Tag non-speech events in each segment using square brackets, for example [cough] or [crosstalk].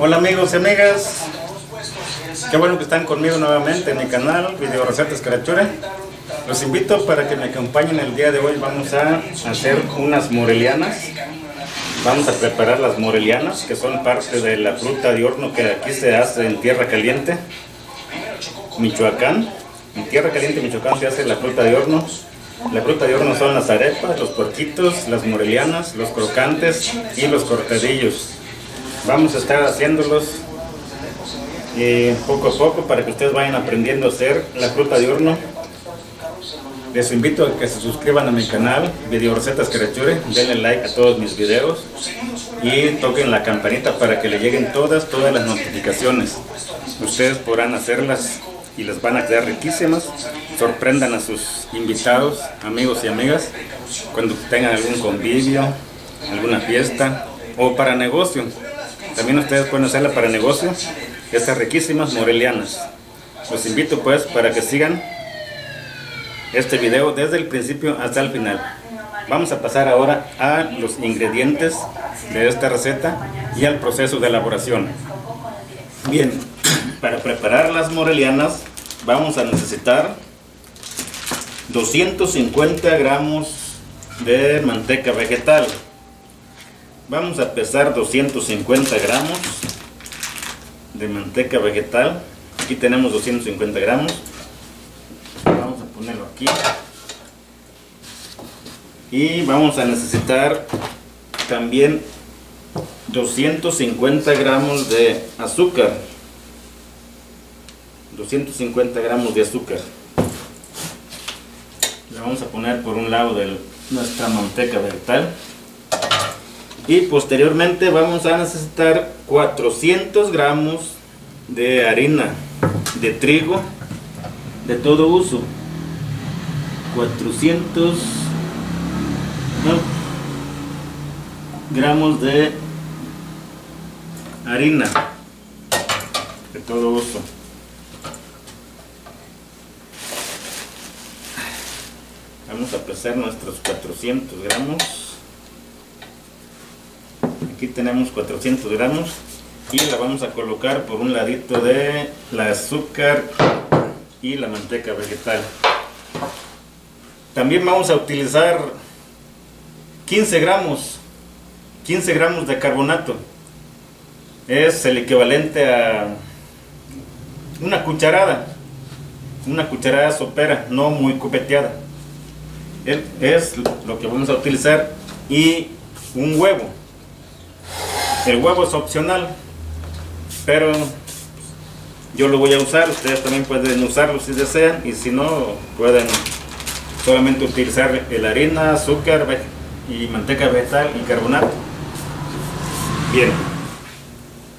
Hola amigos y amigas, qué bueno que están conmigo nuevamente en mi canal Video Recetas Carachure. Los invito para que me acompañen el día de hoy. Vamos a hacer unas morelianas. Vamos a preparar las morelianas, que son parte de la fruta de horno que aquí se hace en tierra caliente, Michoacán. En tierra caliente, Michoacán, se hace la fruta de horno. La fruta de horno son las arepas, los porquitos, las morelianas, los crocantes y los cortadillos. Vamos a estar haciéndolos eh, poco a poco para que ustedes vayan aprendiendo a hacer la fruta de horno. Les invito a que se suscriban a mi canal, Video Recetas Carachure, denle like a todos mis videos y toquen la campanita para que le lleguen todas, todas las notificaciones. Ustedes podrán hacerlas y les van a quedar riquísimas. Sorprendan a sus invitados, amigos y amigas, cuando tengan algún convivio, alguna fiesta o para negocio. También ustedes pueden hacerla para negocio, estas riquísimas morelianas. Los invito pues para que sigan este video desde el principio hasta el final. Vamos a pasar ahora a los ingredientes de esta receta y al proceso de elaboración. Bien, [clears throat] para preparar las morelianas vamos a necesitar 250 gramos de manteca vegetal. Vamos a pesar 250 gramos de manteca vegetal. Aquí tenemos 250 gramos. Vamos a ponerlo aquí. Y vamos a necesitar también 250 gramos de azúcar. 250 gramos de azúcar. Le vamos a poner por un lado de nuestra manteca vegetal. Y posteriormente vamos a necesitar 400 gramos de harina de trigo de todo uso. 400 gramos de harina de todo uso. Vamos a pesar nuestros 400 gramos. Aquí tenemos 400 gramos y la vamos a colocar por un ladito de la azúcar y la manteca vegetal. También vamos a utilizar 15 gramos, 15 gramos de carbonato. Es el equivalente a una cucharada, una cucharada sopera, no muy copeteada. Es lo que vamos a utilizar y un huevo. El huevo es opcional, pero yo lo voy a usar. Ustedes también pueden usarlo si desean y si no, pueden solamente utilizar el harina, azúcar y manteca vegetal y carbonato. Bien.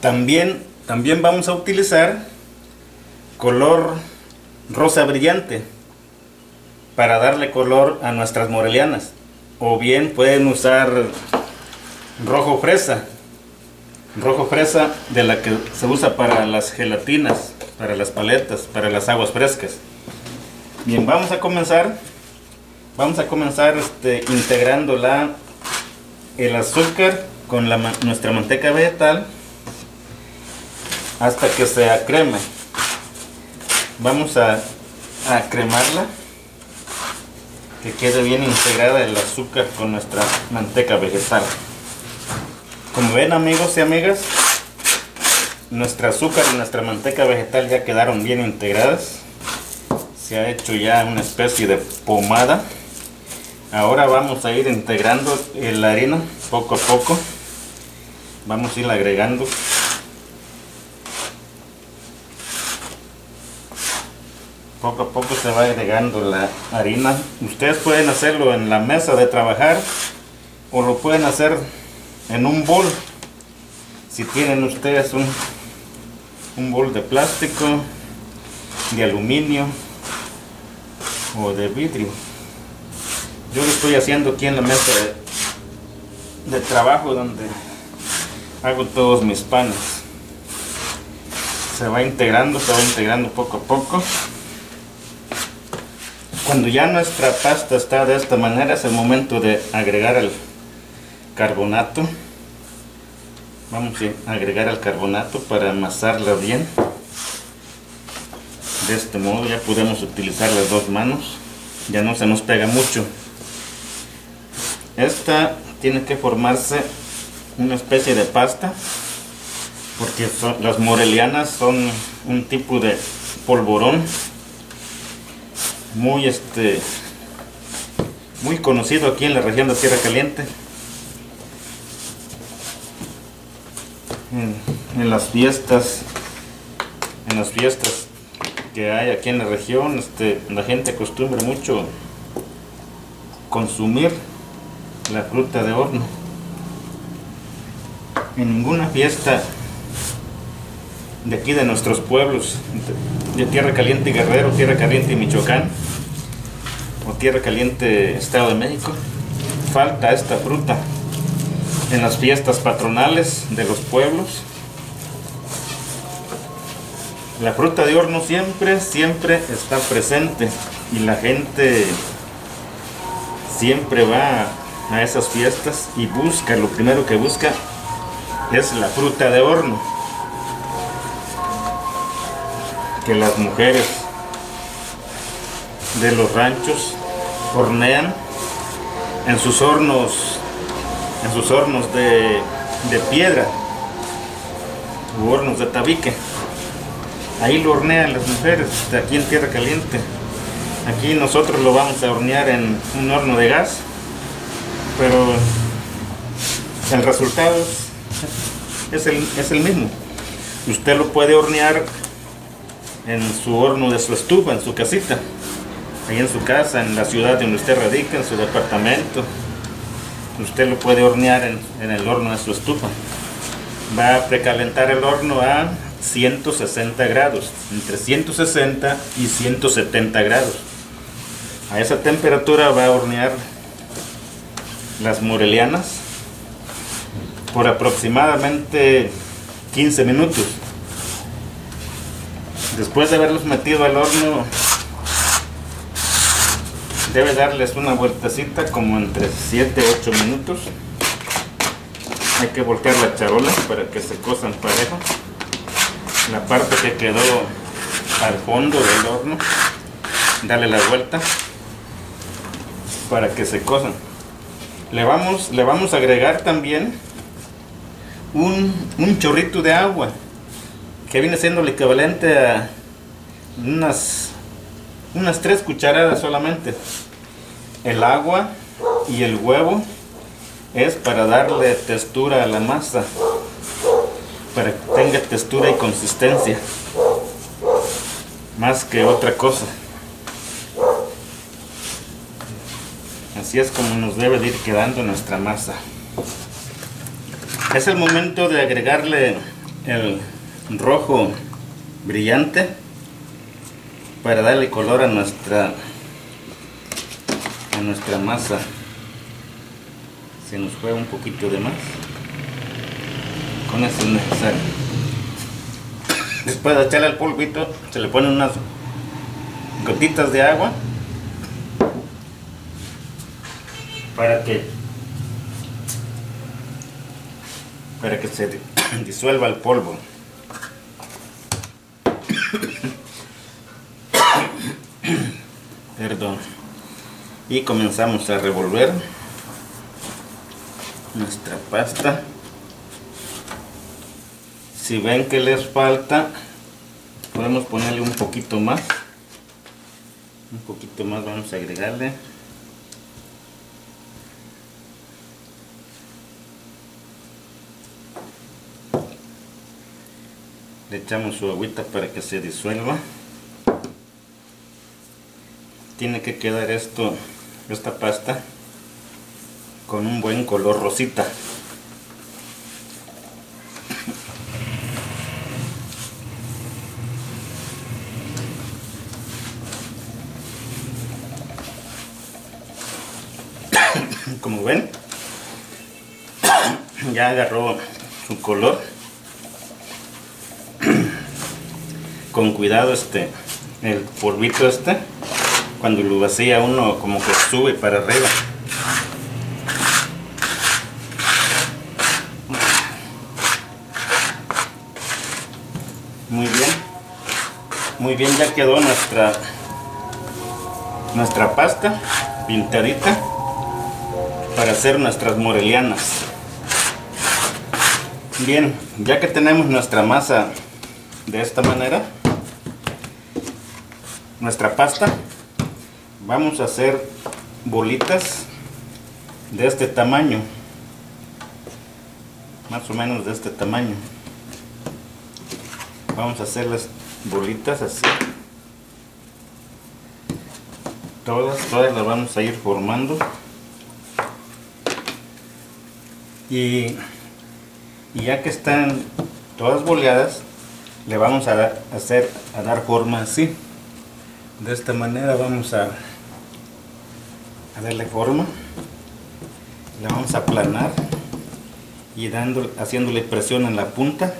También, también vamos a utilizar color rosa brillante para darle color a nuestras morelianas. O bien pueden usar rojo fresa. Rojo fresa de la que se usa para las gelatinas, para las paletas, para las aguas frescas. Bien, vamos a comenzar. Vamos a comenzar este, integrando la, el azúcar con la, nuestra manteca vegetal hasta que se acreme. Vamos a, a cremarla que quede bien integrada el azúcar con nuestra manteca vegetal. Como ven amigos y amigas, nuestra azúcar y nuestra manteca vegetal ya quedaron bien integradas. Se ha hecho ya una especie de pomada. Ahora vamos a ir integrando la harina poco a poco. Vamos a ir agregando poco a poco se va agregando la harina. Ustedes pueden hacerlo en la mesa de trabajar o lo pueden hacer en un bol. Si tienen ustedes un, un bol de plástico, de aluminio o de vidrio. Yo lo estoy haciendo aquí en la mesa de, de trabajo donde hago todos mis panes. Se va integrando, se va integrando poco a poco. Cuando ya nuestra pasta está de esta manera es el momento de agregar el carbonato. Vamos a agregar el carbonato para amasarla bien. De este modo ya podemos utilizar las dos manos. Ya no se nos pega mucho. Esta tiene que formarse una especie de pasta. Porque las morelianas son un tipo de polvorón muy este muy conocido aquí en la región de Tierra Caliente. En, las fiestas, en las fiestas que hay aquí en la región, este, la gente acostumbra mucho consumir la fruta de horno. En ninguna fiesta de aquí de nuestros pueblos, de, Tierra Caliente Guerrero, Tierra Caliente Michoacán, o Tierra Caliente Estado de México, falta esta fruta en las fiestas patronales de los pueblos. La fruta de horno siempre, siempre está presente y la gente siempre va a esas fiestas y busca, lo primero que busca es la fruta de horno. Que las mujeres de los ranchos hornean en sus hornos en sus hornos de, piedra u hornos de tabique. Ahí lo hornean las mujeres, de aquí en Tierra Caliente. Aquí nosotros lo vamos a hornear en un horno de gas, pero el resultado es, el, es el mismo. Usted lo puede hornear en su horno de su estufa, en su casita, ahí en su casa, en la ciudad donde usted radica, en su departamento, usted lo puede hornear en, el horno de su estufa. Va a precalentar el horno a 160 grados, entre 160 y 170 grados. A esa temperatura va a hornear las morelianas por aproximadamente 15 minutos. Después de haberlos metido al horno debe darles una vueltecita como entre 7 8 minutos. Hay que voltear la charola para que se cosan parejo. La parte que quedó al fondo del horno dale la vuelta para que se cosan. Le vamos, le vamos a agregar también un, un chorrito de agua que viene siendo el equivalente a unas unas tres cucharadas solamente. El agua y el huevo es para darle textura a la masa, para que tenga textura y consistencia, más que otra cosa. Así es como nos debe de ir quedando nuestra masa. Es el momento de agregarle el rojo brillante para darle color a nuestra a nuestra masa. Se nos juega un poquito de más. Con eso es necesario. Después de echarle el polvito se le ponen unas gotitas de agua para que para que se disuelva el polvo y comenzamos a revolver nuestra pasta. Si ven que les falta podemos ponerle un poquito más. Un poquito más vamos a agregarle. Le echamos su agüita para que se disuelva tiene que quedar esto esta pasta con un buen color rosita. [coughs] Como ven [coughs] ya agarró su color. [coughs] Con cuidado este el polvito este cuando lo vacía uno como que sube para arriba. Muy bien. Muy bien, ya quedó nuestra nuestra pasta pintadita para hacer nuestras morelianas. Bien, ya que tenemos nuestra masa de esta manera, nuestra pasta, vamos a hacer bolitas de este tamaño, más o menos de este tamaño. Vamos a hacer las bolitas así. Todas, todas las vamos a ir formando. Y, y ya que están todas boleadas, le vamos a dar, hacer, a dar forma así. De esta manera vamos a, a darle forma. La vamos a aplanar y dando, haciéndole presión en la punta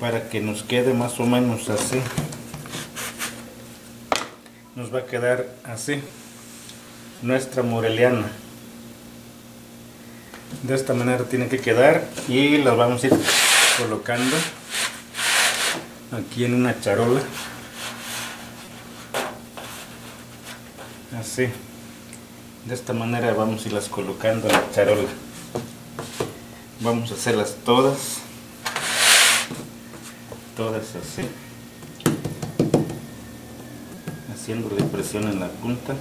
para que nos quede más o menos así. Nos va a quedar así nuestra moreliana. De esta manera tiene que quedar y las vamos a ir colocando aquí en una charola así de esta manera vamos a irlas colocando en la charola. Vamos a hacerlas todas. Todas así. Haciéndole presión en la punta.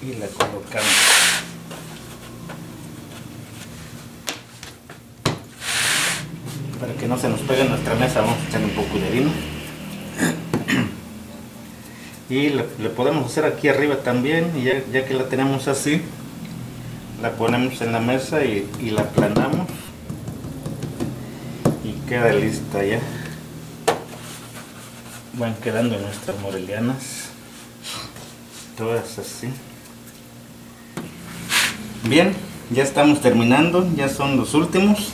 Y la colocamos. Para que no se nos pegue en nuestra mesa vamos a echar un poco de vino y le, podemos hacer aquí arriba también y ya, que la tenemos así la ponemos en la mesa y, la aplanamos. Y queda lista ya. Van quedando nuestras morelianas. Todas así. Bien ya estamos terminando ya son los últimos.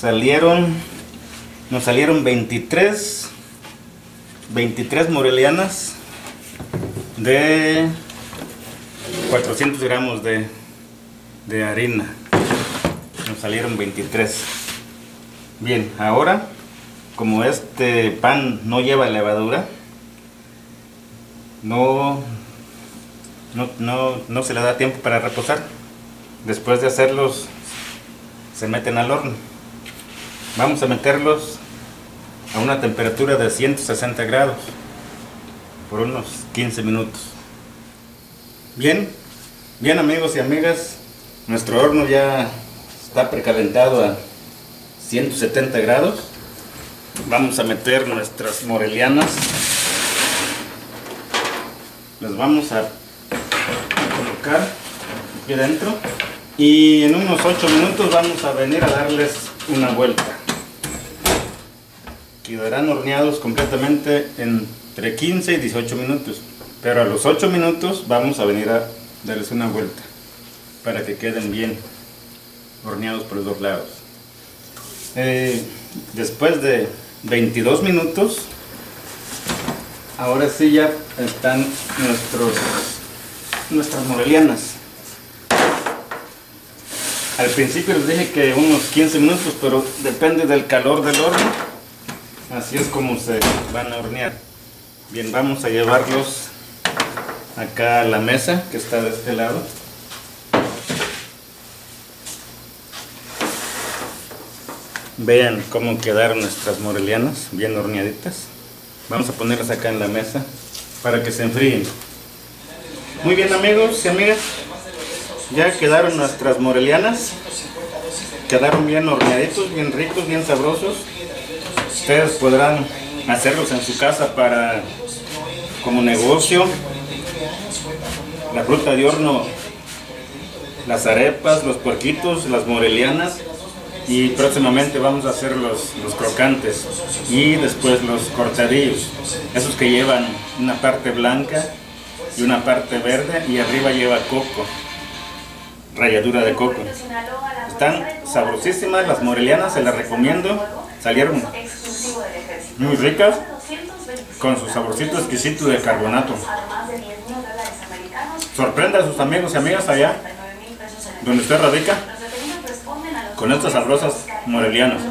Salieron nos salieron 23 23 morelianas de 400 gramos de, de harina nos salieron 23 bien ahora como este pan no lleva levadura, no, no, no, se le da tiempo para reposar. Después de hacerlos, se meten al horno. Vamos a meterlos a una temperatura de 160 grados por unos 15 minutos. Bien, bien amigos y amigas, nuestro horno ya está precalentado a 170 grados. Vamos a meter nuestras morelianas. Las vamos a colocar aquí dentro y en unos 8 minutos vamos a venir a darles una vuelta quedarán horneados completamente entre 15 y 18 minutos pero a los 8 minutos vamos a venir a darles una vuelta para que queden bien horneados por los dos lados eh, después de 22 minutos. Ahora sí ya están nuestros, nuestras morelianas. Al principio les dije que unos 15 minutos, pero depende del calor del horno. Así es como se van a hornear. Bien, vamos a llevarlos acá a la mesa que está de este lado. Vean cómo quedaron nuestras morelianas, bien horneaditas. Vamos a ponerlas acá en la mesa para que se enfríen. Muy bien amigos y amigas, ya quedaron nuestras morelianas. Quedaron bien horneaditos, bien ricos, bien sabrosos. Ustedes podrán hacerlos en su casa para como negocio. La fruta de horno, las arepas, los puerquitos, las morelianas y próximamente vamos a hacer los, los, crocantes y después los cortadillos, esos que llevan una parte blanca y una parte verde y arriba lleva coco, ralladura de coco. Están sabrosísimas las morelianas, se las recomiendo, salieron muy ricas con su saborcito exquisito de carbonato. Sorprenda a sus amigos y amigas allá donde usted radica con estas sabrosas morelianas.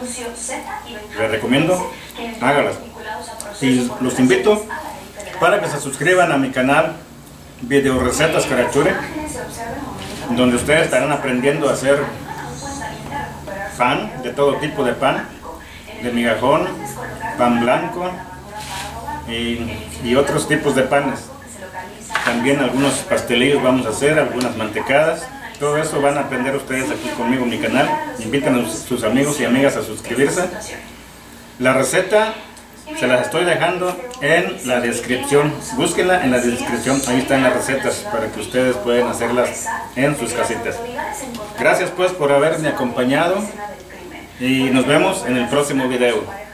Les recomiendo, hágalas. Y los invito para que se suscriban a mi canal Video Recetas Carachure, donde ustedes estarán aprendiendo a hacer pan, de todo tipo de pan, de migajón, pan blanco y, otros tipos de panes. También algunos pastelillos vamos a hacer, algunas mantecadas. Todo eso van a aprender ustedes aquí conmigo en mi canal. Inviten a sus amigos y amigas a suscribirse. La receta se las estoy dejando en la descripción. Búsquenla en la descripción. Ahí están las recetas para que ustedes puedan hacerlas en sus casitas. Gracias pues por haberme acompañado y nos vemos en el próximo video.